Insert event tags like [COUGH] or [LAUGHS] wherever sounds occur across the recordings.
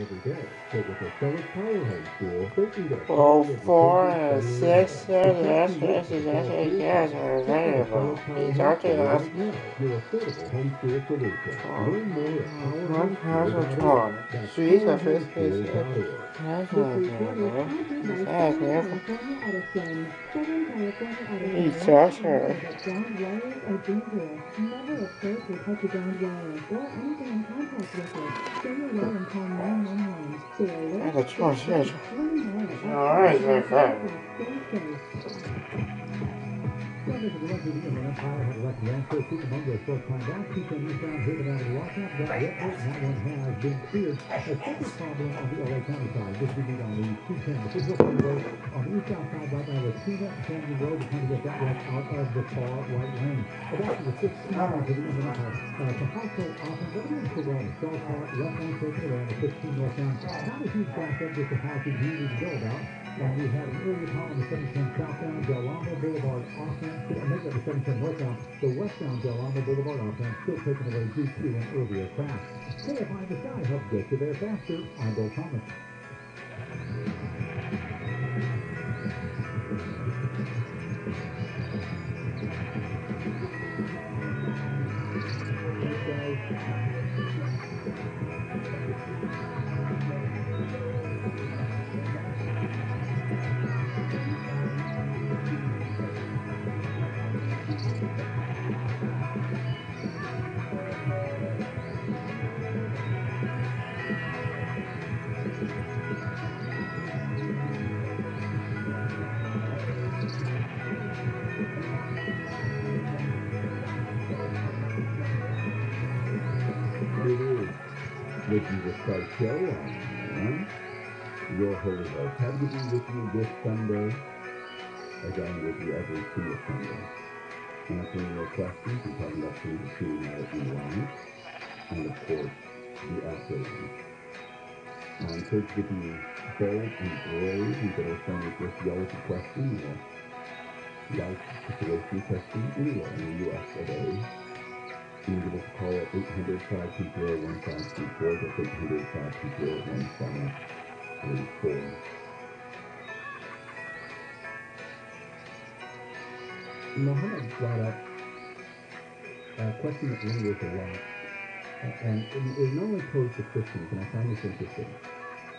every day. So with Acellus power homeschool, they can get Well, four and six, seven, yes, yes, yes, yes, yes, are available. Each after us. Your affordable homeschool solution. Learn more at One thousand powerhomeschool.org. ton. That's Sweet of his face. powerhomeschool.org. Yes, yes, yes. Each after. Ground wires or dangerous. Never approach or touch a ground wire or anything in contact with it. Stay away and call 911. Stay alert. That's a choice, yes. Alright, my friend. Stay safe. The Lucky Legion of Empire have elected answer Cucamonga short time. Two can eastbound driven out of the. That airport, and that one has been cleared. A separate problem on the LA County. This will be on the 210. The Road on the eastbound side right by the Tuna Canyon Road. Trying to get that wreck out of the far right lane. Back to the 16 on to the Empire. Uh, a household often, but everyone's still. Star left lane taking around the 16 northbound. Not a huge backup, just a house you need to go about. And we had call on the 710 southbound Del Amo Boulevard offense. I make that the 710 northbound. The westbound Del Amo Boulevard offense still taking away due to an earlier crash. KFI the Sky helps get you there faster. I'm Bill Thomas. The Jesus Christ Show on your Holy Hope. Happy to be with you this Sunday, as I'm with you every single Sunday. Answering your questions and talking about things that you know in life, and of course, the afterlife. I encourage you to be bold and brave. You can respond with your theology question or life situation question anywhere in the U.S. today. Can give us a call at 800 520 1534. That's 800 520 1534. Muhammad brought up uh, a question that lingers a lot. And it is not only posed to Christians, and I find this interesting,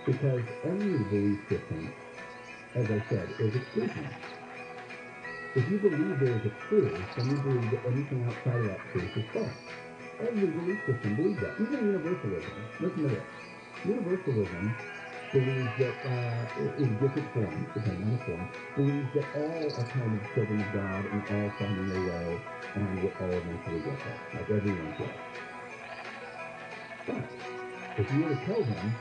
because every belief system, as I said, is exclusionary. If you believe there is a truth, then you believe that anything outside of that truth is false. Every belief system believes that. Even universalism. Listen to this. Universalism believes that, uh, in different forms, depending on the form, believes that all are kind of children of God and all finding their way and will all eventually get there, like everyone does. But if you were to tell them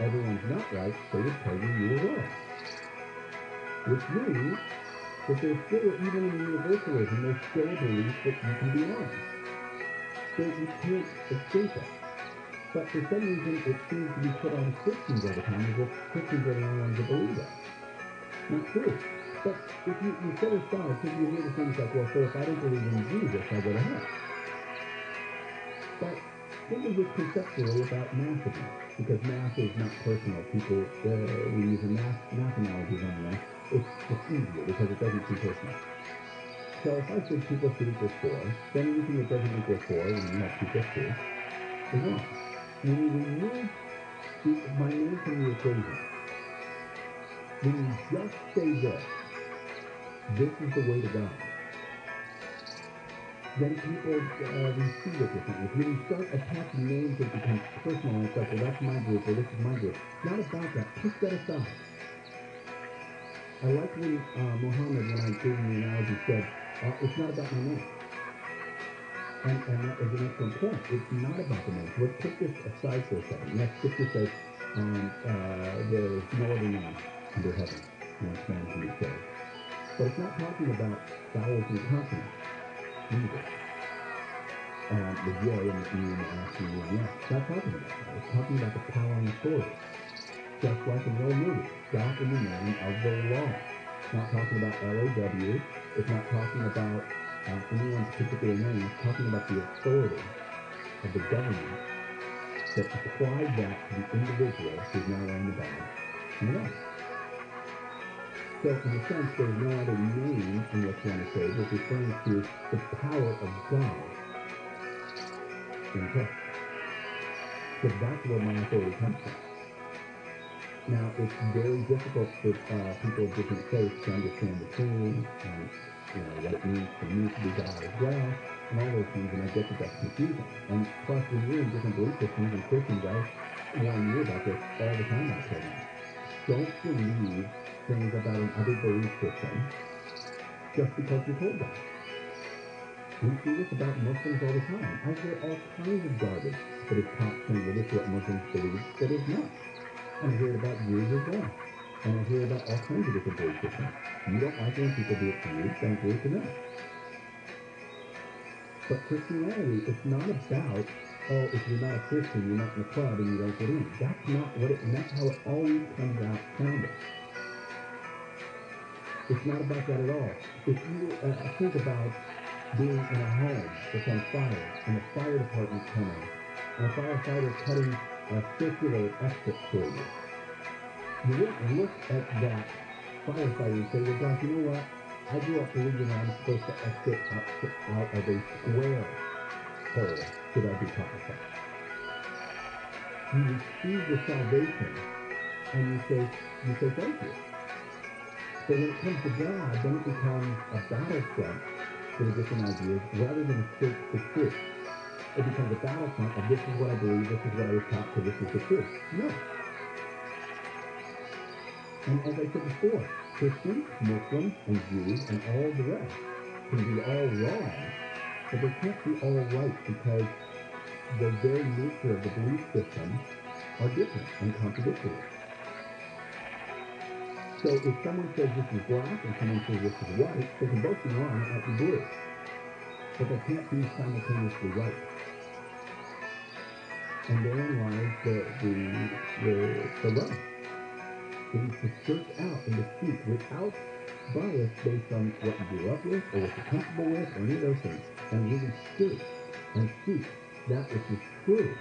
everyone's not right, they would tell you you were wrong. Which means that there's still, even in universalism, there's still a belief that you can be wrong. So you can't escape it. But for some reason, it seems to be put on Christians all the time as if Christians are the only ones that believe that. Not true. But if you, you set aside, because you hear the things like, well, so if I don't believe in Jesus, I go to hell. But think of this conceptually about math because math is not personal. People, uh, we use a math, math analogies on math. It's just easier because it doesn't seem personal. So if I said 2 plus 2 equals 4, then anything that doesn't equal 4, when you have 2 plus 2, is wrong. When you remove my name from the equation, when you just say this, this is the way to go, then people uh, receive it differently. When you start attaching names, it becomes personal and it's like, well, that's my group, or this is my group. Not about that. Push that aside. I like when uh, Muhammad, when I gave him the analogy, said, uh, it's not about my name. And, and that is an excellent point. It's not about the name. Let's put this aside for a second. Next scripture says, um, uh, there is no other name under heaven which man can be saved. But it's not talking about vowels and consonants either. Um, the J and the E and the S and the N. It's not talking about that. It's talking about the power and authority. Just like in old movie, stop in the name of the law. It's not talking about L-A-W. It's not talking about uh, anyone's particular name. It's talking about the authority of the government that applied that to the individual who's now on the the rest. So in a sense, there's no other name in what you want to say. It's referring to the power of God in Christ. Because that's where my authority comes from. Now, it's very difficult for uh, people of different faiths to understand the Trinity and you know, what it means for me to be God as well, and all those things, and I get that that's confusing. And plus, when you're in different belief systems and Christians, I warn you about this all the time on the program. Don't believe things about another belief system just because you're told that. We see this about Muslims all the time. I hear all kinds of garbage that is taught saying, well, this is what Muslims believe, that is not. And I hear about as well. And I hear about all kinds of different systems. You don't like when people do it to you, don't do it to them. But Christianity, it's not about, oh, if you're not a Christian, you're not in the club and you don't get in. That's not what it, and that's how it always comes out sounding. It's not about that at all. If you uh, think about being in a home that's on fire and the fire department coming and a firefighter cutting a circular exit for you, you wouldn't look at that firefighter and say, well, gosh, you know what? I grew up believing I'm supposed to exit out, out of a square hole should I be prophesied. You receive the salvation and you say, you say thank you. So when it comes to God, then it becomes a battlefront for the different ideas rather than a search for truth. It becomes a battlefront of this is what I believe, this is what I was taught, so this is the truth. No. And as I said before, Christians, Muslims, and Jews, and all the rest can be all wrong, but they can't be all right because the very nature of the belief systems are different and contradictory. So if someone says this is black and someone says this is white, they can both be wrong and might be blue. But they can't be simultaneously right. And therein lies the the the, the rub. It is to search out and to seek without bias based on what you grew up with or what you're comfortable with or any of those things. And really search and seek that which is true.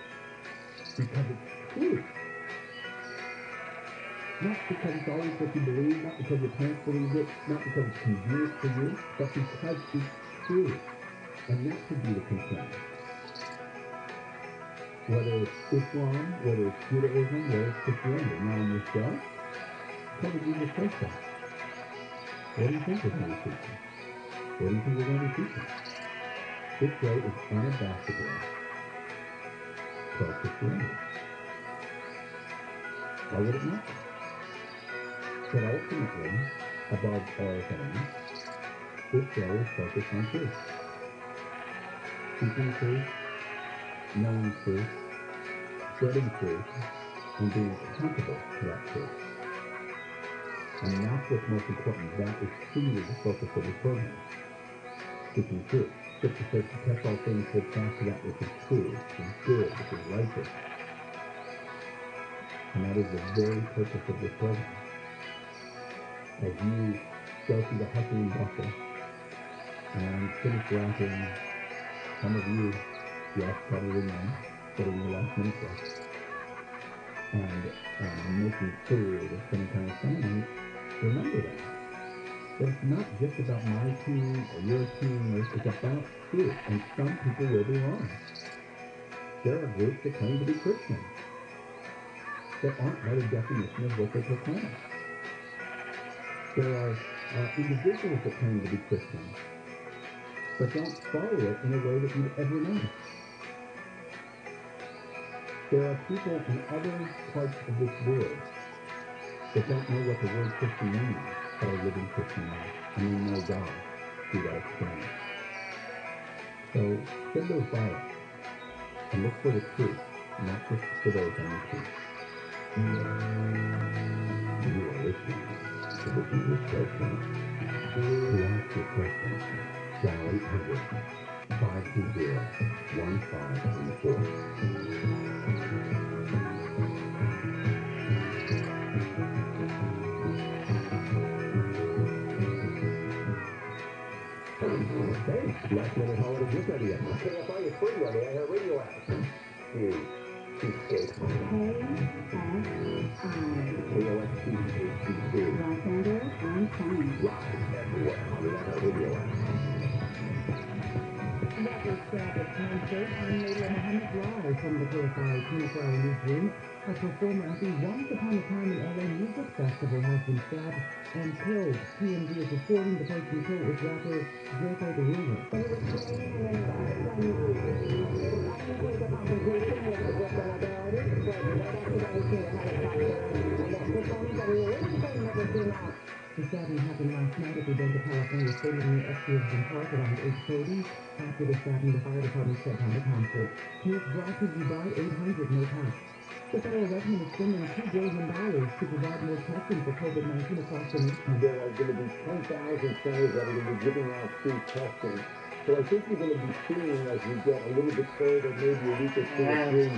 Because it's true. Not because it's always what you believe, not because your parents believe it, not because it's convenient for you, but because it's true. And that should be the concern. Whether it's Islam, whether it's Judaism, whether it's Christianity. Now on your show, cover Jesus Christ that. What do you think we're going to be teaching? What do you think we're going to be teaching? This show is unabashedly pro-Christianity. Why would it not be? But ultimately, above all things, this show is focused on truth. Teaching truth, knowing truth, spreading truth, and being accountable to that truth. And that's what's most important. That is truly the focus of this program. Teaching truth. Scripture says to test all things, hold fast to that which is true, which is good, which is righteous. And that is the very purpose of this program as you go through the hustle and bustle and finish wrapping some of you, yes, probably men, getting your last minute work and um, making food or spending time with family, remember that. That it's not just about my team or your team, or it's about truth, and some people will be wrong. There are groups that claim to be Christians that aren't by the definition of what they proclaim. There are uh, individuals that claim to be Christians, but don't follow it in a way that you'd ever know. There are people in other parts of this world that don't know what the word Christian means, but are living Christian life, and they know God through that experience. So send those by us and look for the truth, not just for those on the truth. You are listening to the Jesus Program. To ask your question, dial 800 520 1534. Hey, last minute holiday gift idea. KFI is free on the iHeartRadio app. Hey. K-S-I. KOST Lysander and Simon. Live everywhere on the Radio app. Sabbath concert. I'm Layla Muhammad live from the KFI 24-hour newsroom. A performer at the Once Upon a Time in LA Music Festival has been stabbed and killed. TMZ is reporting the person killed was rapper Drakeo the Ruler. The stabbing happened last night at the Banc of California Stadium near Exposition Park around 8.30. After the stabbing, the fire department shut down the concert. News brought to you by 800 No Pass. The federal government is spending $2 billion to provide more testing for COVID-19 across the nation. There are going to be 10,000 centers that are going to be giving out free testing. So I think you're going to be seeing as we get a little bit further, maybe a week or two or three,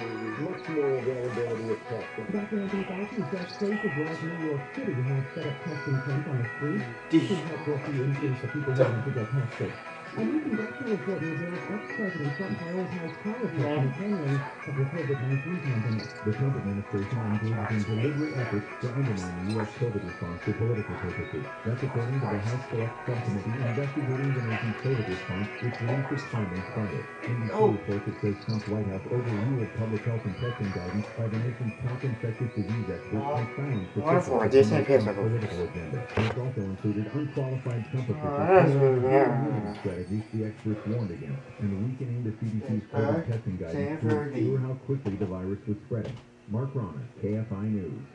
much more availability of testing. Dr. Anthony Fauci says places like New York City have set up testing tents on the street to help with the increase of people wanting to get tested. A new congressional report reveals ex-President Trump in his handling of the COVID-19 pandemic. The Trump administration engaged in deliberate efforts to undermine the U.S. COVID response for political purposes. That's according to the House Select Subcommittee investigating the nation's COVID response, which released its findings Friday. NBC Oh. reports it says Trump's White House overruled public health and testing guidance by the nation's top infectious disease experts and found specific political agenda. It also included unqualified Trump officials that's and really bad. immunity strategies the experts warned against, and weakening the CDC's COVID testing guidance to ensure how quickly the virus was spreading. Mark Ronna, KFI News.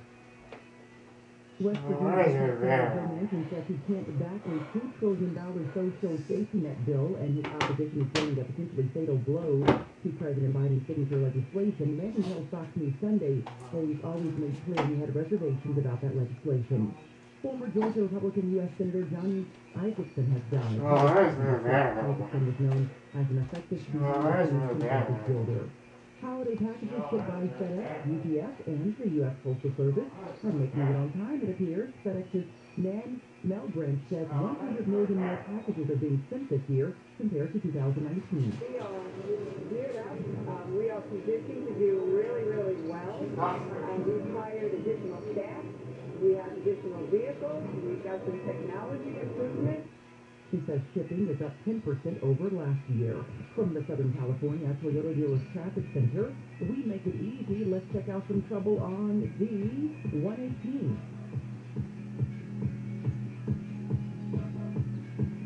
West Virginia I Governor heard that. Joe Manchin says he can't back a $2 trillion social safety net bill, and his opposition is saying a potentially fatal blow to President Biden's signature legislation. Manchin tells Fox News Sunday that he's always made clear he had reservations about that legislation. Former Georgia Republican U.S. Senator Johnny Isakson has died. Oh, that's really bad. Isakson was known as an effective Oh, that's really bad. package builder. Holiday packages shipped by FedEx, UPS, and the U.S. Postal Service are making it on time, it appears. FedEx's Nan Melbrand says 100 million more packages are being sent this year compared to 2019. We are geared up. Um, we are positioned to do really, really well. Um, we've hired additional staff. We have additional vehicles. We've got some technology improvements. She says shipping is up 10% over last year. From the Southern California Toyota Dealers Traffic Center, we make it easy. Let's check out some trouble on the 118.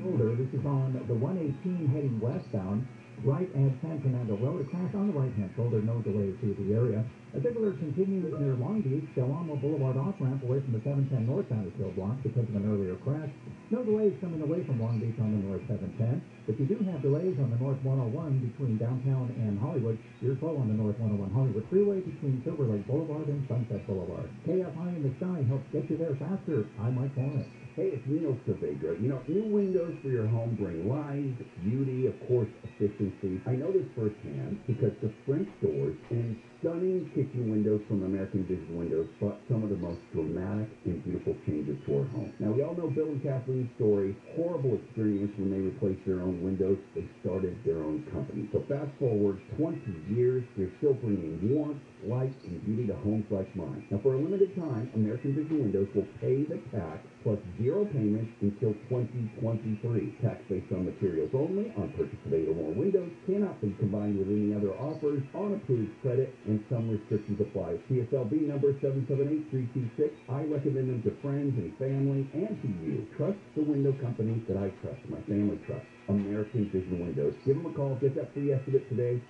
Shoulder, this is on the 118 heading westbound, right at San Fernando Road. A crash on the right-hand shoulder, no delays through the area. A regular continues near Long Beach, Del Amo Boulevard off-ramp away from the 710 northbound is still blocked because of an earlier crash. No delays coming away from Long Beach on the north 710. If you do have delays on the north 101 between downtown and Hollywood, you're slow on the north 101 Hollywood freeway between Silver Lake Boulevard and Sunset Boulevard. KFI in the sky helps get you there faster. I'm Mike Warren. Hey, it's Reno Cervega. You know, new windows for your home bring life, beauty, of course, efficiency. I know this firsthand because the French doors and stunning kitchen windows from American Vision Windows brought some of the most dramatic and beautiful changes to our home. Now, we all know Bill and Kathleen's story. Horrible experience when they replaced their own windows. They started their own company. So fast forward 20 years, they're still bringing warmth, light, and beauty to homes like mine. Now, for a limited time, American Vision Windows will pay the tax plus zero payments until 2023. Tax based on materials only on purchase of eight or more windows cannot be combined with any other offers on approved credit and some restrictions apply. CSLB number 778326. I recommend them to friends and family and to you. Trust the window company that I trust, my family trusts. American Vision Windows. Give them a call. Get that free estimate today.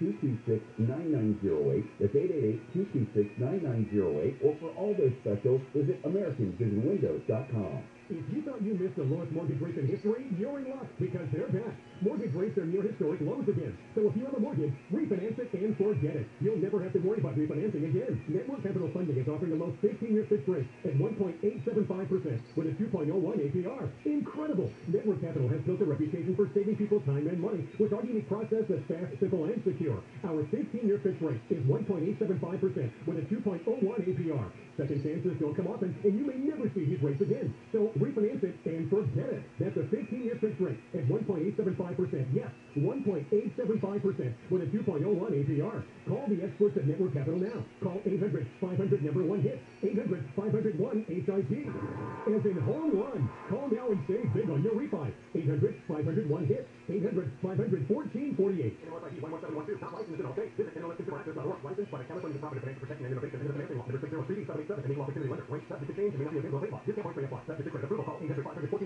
888-226-9908. That's 888-226-9908. Or for all those specials, visit AmericanVisionWindows.com. If you thought you missed the lowest mortgage rates in history, you're in luck because they're back. Mortgage rates are near historic lows again. So if you have a mortgage, refinance it and forget it. You'll never have to worry about refinancing again. Network Capital Funding is offering the most 15-year fixed rate at 1.875% with a 2.01 APR. Incredible! Network Capital has built a reputation for saving people time and money with our unique process that's fast, simple, and secure. Our 15-year fixed rate is 1.875% with a 2.01 APR. Second chances don't come often, and you may never see these rates again. So refinance it and forget it. That's a 15-year fixed rate at 1.875%. 2.85%. Yes, 1.875% with a 2.01 APR. Call the experts at Network Capital now. Call 800 500 number one hit. 800 501 HIT. As in home run. Call now and save big on your refi. 800 501 hit. 800 514 48. Not licensed in all states. Visit NMLSConsumerAccess.org. Licensed by the California Department of Financial Protection and Innovation and Financing Law. Number 603 787 and Equal Opportunity Lender. Range subject to change and may not be available in law. Discount points may apply. Subject to credit approval. Call 800 514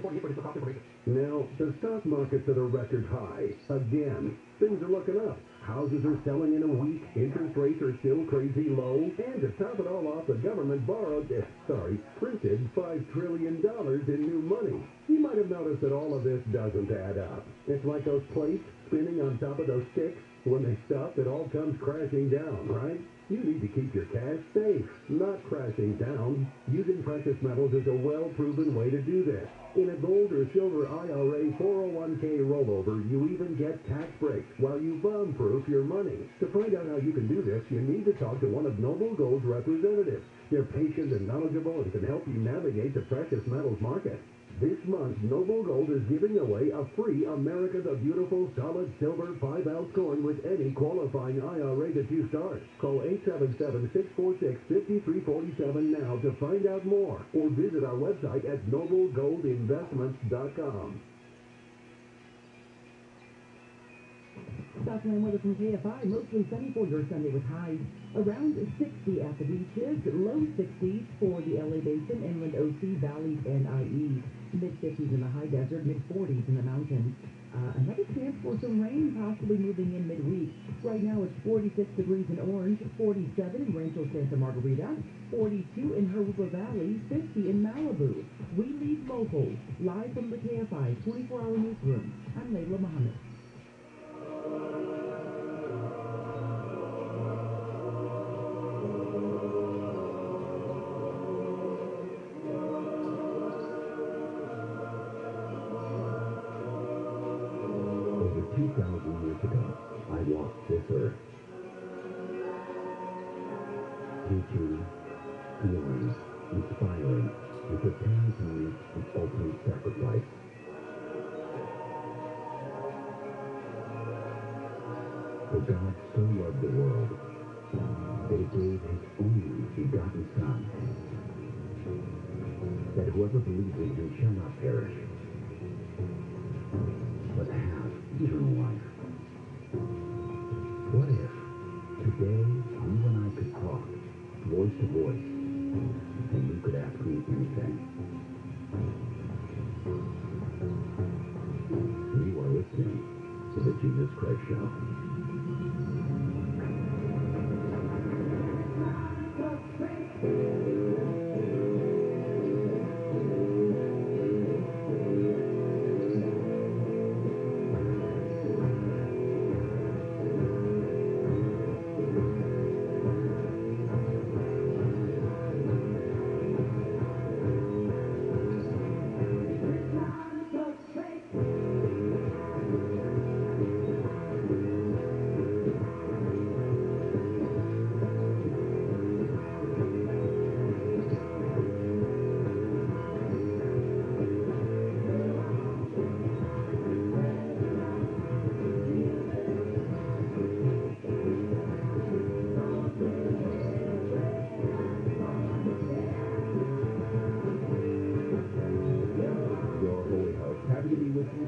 the stock market's at a record high. Again, things are looking up. Houses are selling in a week, interest rates are still crazy low, and to top it all off, the government borrowed, eh, sorry, printed $5 trillion in new money. You might have noticed that all of this doesn't add up. It's like those plates spinning on top of those sticks. When they stop, it all comes crashing down, right? You need to keep your cash safe, not crashing down. Using precious metals is a well-proven way to do this. In a gold or silver IRA 401k rollover, you even get tax breaks while you bomb-proof your money. To find out how you can do this, you need to talk to one of Noble Gold's representatives. They're patient and knowledgeable and can help you navigate the precious metals market. This month, Noble Gold is giving away a free America the Beautiful solid silver 5-ounce coin with any qualifying IRA that you start. Call 877-646-5347 now to find out more or visit our website at noblegoldinvestments.com. Southland weather from KFI, mostly sunny for your Sunday with highs around 60 at the beaches, low 60s for the LA Basin, Inland OC, Valley, and IE, mid 50s in the high desert, mid 40s in the mountains. Uh, another chance for some rain possibly moving in midweek. Right now it's 46 degrees in Orange, 47 in Rancho Santa Margarita, 42 in Jurupa Valley, 50 in Malibu. We leave local, live from the KFI 24-hour newsroom. I'm Layla Muhammad. The Jesus Christ Show. your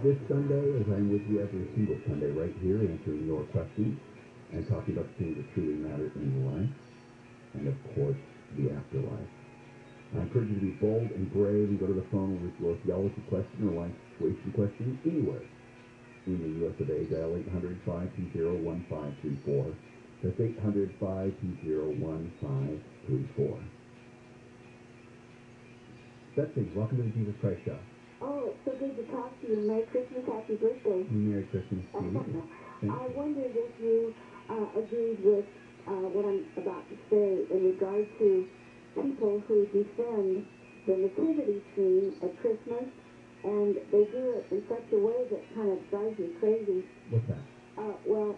this Sunday, as I'm with you every single Sunday, right here, answering your questions and talking about the things that truly matter in life, and of course, the afterlife. I encourage you to be bold and brave and go to the phone with your theology question or life situation question anywhere in the U.S. of A. Dial 800-520-1534. That's 800-520-1534. Betsy, welcome to the Jesus Christ Show. Oh, it's so good to talk to you. Merry Christmas, happy birthday. Merry Christmas. [LAUGHS] I wondered if you uh, agreed with uh, what I'm about to say in regard to people who defend the nativity scene at Christmas, and they do it in such a way that kind of drives you crazy. What's that? Uh, well,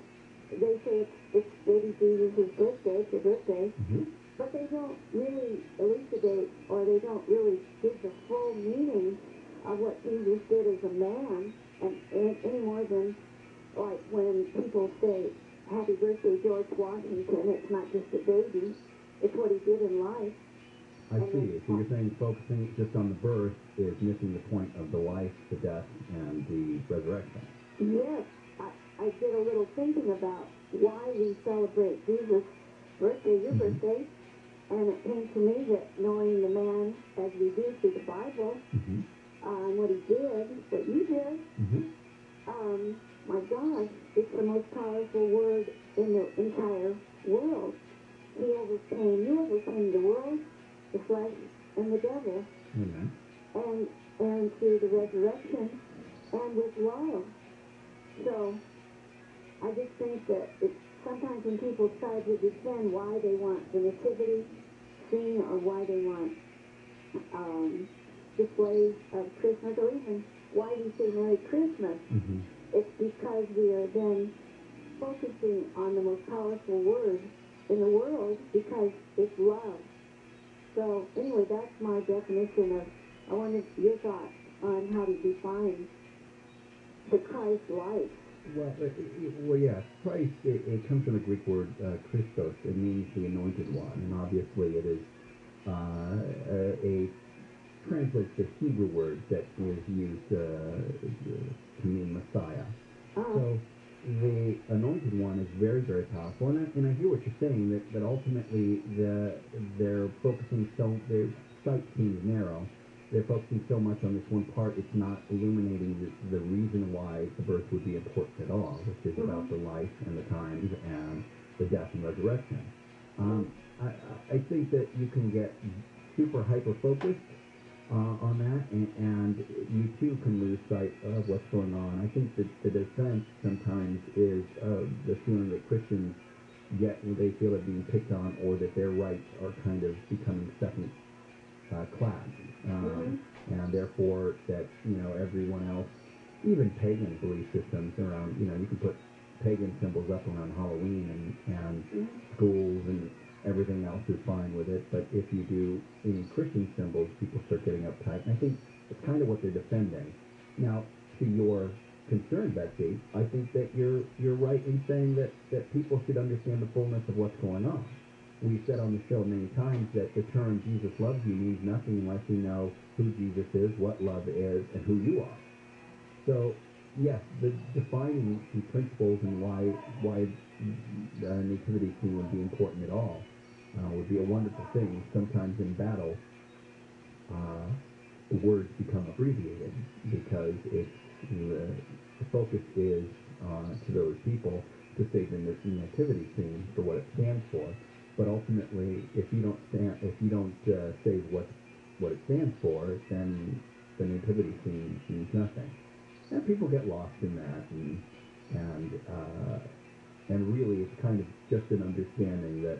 they say it's, it's baby Jesus' birthday, it's your birthday, Mm-hmm. but they don't really elucidate or they don't really give the full meaning of what Jesus did as a man, and, and any more than like when people say, Happy birthday, George Washington, it's not just a baby, it's what he did in life. I see. So you're saying focusing just on the birth is missing the point of the life, the death, and the resurrection. Yes, I, I did a little thinking about why we celebrate Jesus' birthday, your Mhm. birthday, and it came to me that knowing the man as we do through the Bible, Mm-hmm. uh, and what he did, what you did, Mm-hmm. um, my God, it's the most powerful word in the entire world. He overcame, you overcame the world, the flesh, and the devil, Amen. and and through the resurrection, and with love. So, I just think that it's sometimes when people try to defend why they want the nativity scene or why they want um, displays of Christmas, or even why we say Merry Christmas, Mm-hmm. it's because we are then focusing on the most powerful word in the world because it's love. So anyway, that's my definition of, I wanted your thoughts on how to define the Christ life. Well, it, it, well, yes. Christ, it, it comes from the Greek word uh, Christos. It means the anointed one, and obviously it is uh, a, a translates the Hebrew word that is used uh, to mean Messiah. Uh, So the anointed one is very, very powerful, and I, and I hear what you're saying that, that ultimately the they're focusing so their sight seems narrow. They're focusing so much on this one part, it's not illuminating the, the reason why the birth would be important at all, which is about the life and the times and the death and resurrection. Um, I, I- I think that you can get super hyper focused uh, on that, and, and you too can lose sight of what's going on. I think that the defense sometimes is uh, the feeling that Christians get when they feel they're being picked on, or that their rights are kind of becoming second uh, class, um, and therefore that you know everyone else, even pagan belief systems around, you know, you can put pagan symbols up around Halloween and and schools and everything else is fine with it. But if you do any Christian symbols, people start getting uptight. And I think it's kind of what they're defending. Now, to your concern, Betsy, I think that you're you're right in saying that, that people should understand the fullness of what's going on. We've said on the show many times that the term Jesus loves you means nothing unless you know who Jesus is, what love is, and who you are. So, yes, the defining the principles and why why the nativity scene would be important at all uh, would be a wonderful thing. Sometimes in battle, uh, words become abbreviated because it's the, the focus is uh, to those people to say the na- nativity scene for what it stands for. But ultimately, if you don't stand, if you don't uh, say what what it stands for, then the nativity scene means nothing. And people get lost in that, and and uh, and really, it's kind of just an understanding that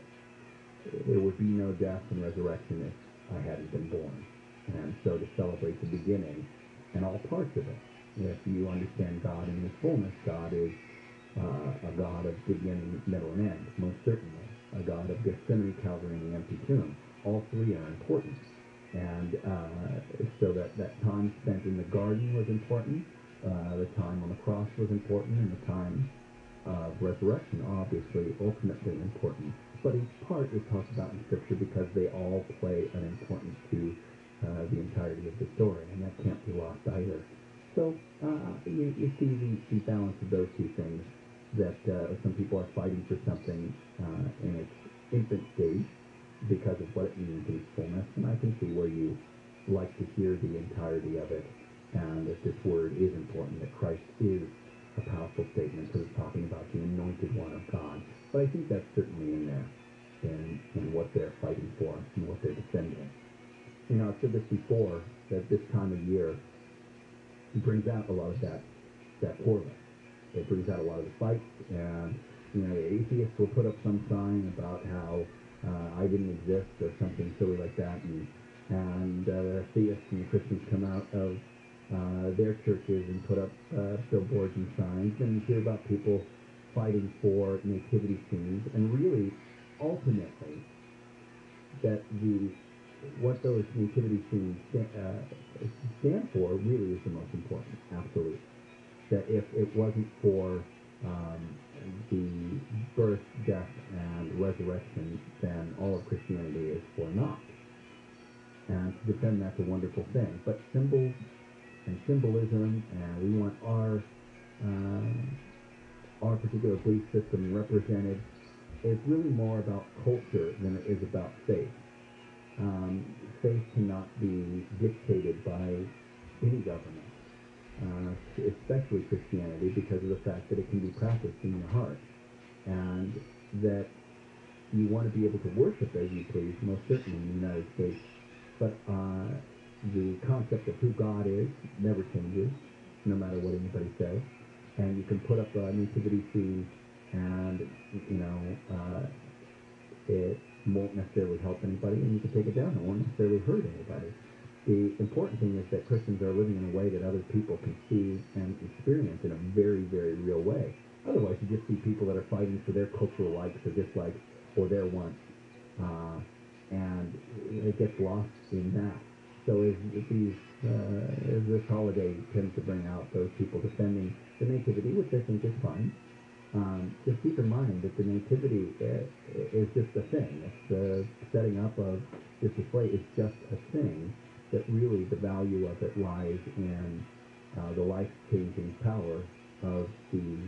there would be no death and resurrection if I hadn't been born. And so to celebrate the beginning and all parts of it, if you understand God in His fullness, God is uh, a God of beginning, middle, and end, most certainly. A God of Gethsemane, Calvary, and the empty tomb. All three are important. And uh, so that, that time spent in the garden was important, uh, the time on the cross was important, and the time of resurrection, obviously, ultimately important. But each part is talked about in Scripture because they all play an importance to uh, the entirety of the story, and that can't be lost either. So uh, you, you see the, the balance of those two things, that uh, some people are fighting for something uh, in its infant stage because of what it means in its fullness, and I can see where you like to hear the entirety of it, and that this word is important, that Christ is a powerful statement because it's talking about the anointed one of God. But I think that's certainly in there, in, in what they're fighting for and what they're defending. You know, I've said this before, that this time of year brings out a lot of that, that poorness. It brings out a lot of the fights, and, you know, the atheists will put up some sign about how uh, I didn't exist or something silly like that, and and uh, theists and Christians come out of uh, their churches and put up uh, billboards and signs, and hear about people fighting for nativity scenes, and really, ultimately, that the what those nativity scenes sta- uh, stand for really is the most important. Absolutely, that if it wasn't for um, the birth, death, and resurrection, then all of Christianity is for naught. And to defend that's a wonderful thing. But symbols and symbolism, and we want our uh, our particular belief system represented. It's really more about culture than it is about faith. Um, faith cannot be dictated by any government, uh, especially Christianity, because of the fact that it can be practiced in your heart, and that you want to be able to worship as you please, most certainly in the United States. But uh, the concept of who God is never changes, no matter what anybody says. And you can put up a nativity scene, and you know uh, it won't necessarily help anybody, and you can take it down. It won't necessarily hurt anybody. The important thing is that Christians are living in a way that other people can see and experience in a very, very real way. Otherwise, you just see people that are fighting for their cultural likes or dislikes or their wants, uh, and it gets lost in that. So as these, uh, this holiday tends to bring out those people defending the nativity, which I think is fine, um, just keep in mind that the nativity uh, is just a thing. It's the setting up of this display is just a thing. That really the value of it lies in uh, the life-changing power of the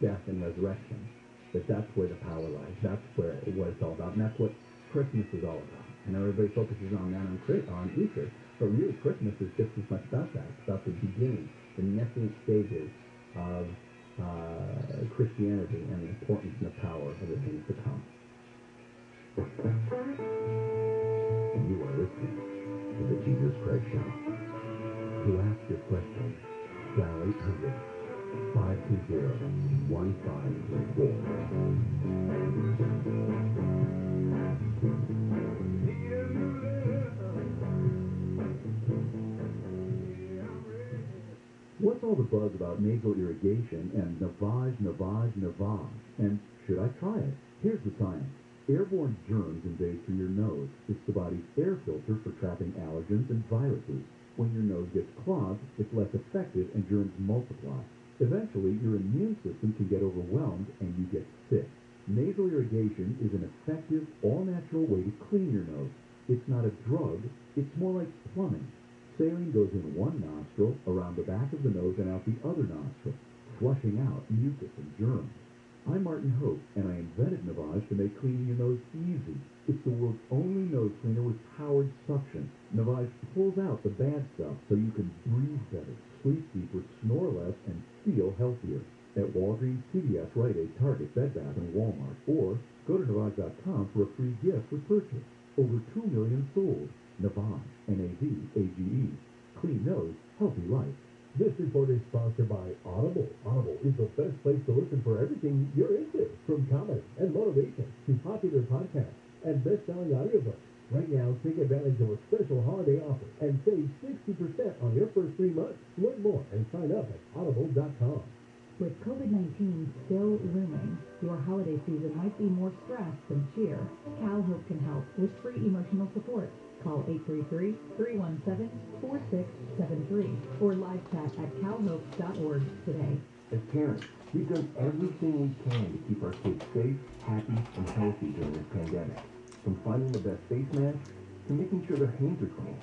death and resurrection. That that's where the power lies. That's where what it's all about, and that's what Christmas is all about. Know everybody focuses on that on, on Easter, but really Christmas is just as much about that. It's about the beginning, the nascent stages of uh, Christianity and the importance and the power of the things to come. You are listening to the Jesus Christ Show. To ask your question, dial 800 520 What's all the buzz about nasal irrigation and Navage, Navage, Navage? And should I try it? Here's the science. Airborne germs invade through your nose. It's the body's air filter for trapping allergens and viruses. When your nose gets clogged, it's less effective and germs multiply. Eventually, your immune system can get overwhelmed and you get sick. Nasal irrigation is an effective, all-natural way to clean your nose. It's not a drug, it's more like plumbing. Saline goes in one nostril, around the back of the nose, and out the other nostril, flushing out mucus and germs. I'm Martin Hope, and I invented Navage to make cleaning your nose easy. It's the world's only nose cleaner with powered suction. Navage pulls out the bad stuff so you can breathe better, sleep deeper, snore less, and feel healthier. At Walgreens, CVS, Rite Aid, Target, Bed Bath, and Walmart. Or go to Navage.com for a free gift with purchase. Over 2 million sold. Navage, N-A-V-A-G-E. Clean nose, healthy life. This report is sponsored by Audible. Audible is the best place to listen for everything you're into, from comedy and motivation to popular podcasts and best-selling audiobooks. Right now, take advantage of a special holiday offer and save 60% on your first three months. Learn more and sign up at audible.com. With COVID-19 still looming, your holiday season might be more stress than cheer. CalHope can help with free emotional support. Call 833-317-4673 or live chat at calhope.org today. As parents, we've done everything we can to keep our kids safe, happy, and healthy during this pandemic. From finding the best face masks to making sure their hands are clean.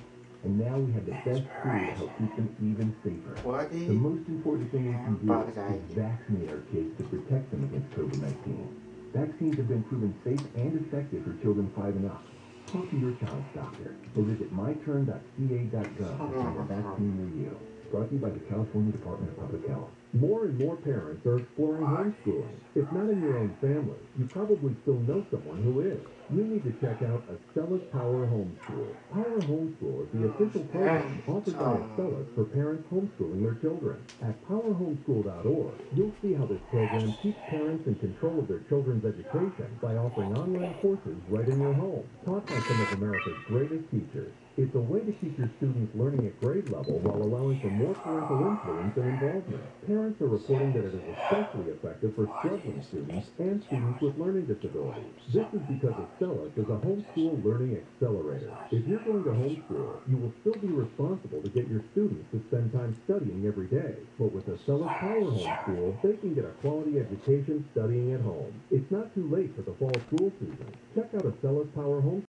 And now we have the best tool to help keep them even safer. What The most important thing we can do is vaccinate our kids to protect them against COVID-19. Vaccines have been proven safe and effective for children 5 and up. Talk to your child's doctor or visit myturn.ca.gov to find a vaccine near you. Brought to you by the California Department of Public Health. More and more parents are exploring homeschooling. If not in your own family, you probably still know someone who is. you need to check out Acellus Power Homeschool. Power Homeschool is the official program offered by Acellus for parents homeschooling their children. At powerhomeschool.org, you'll see how this program keeps parents in control of their children's education by offering online courses right in your home, taught by some of America's greatest teachers. It's a way to keep your students learning at grade level while allowing for more parental influence and involvement. Parents are reporting that it is especially effective for struggling students and students with learning disabilities. This is because Acellus is a homeschool learning accelerator. If you're going to homeschool, you will still be responsible to get your students to spend time studying every day. But with Acellus Power Homeschool, they can get a quality education studying at home. It's not too late for the fall school season. Check out Acellus Power Homeschool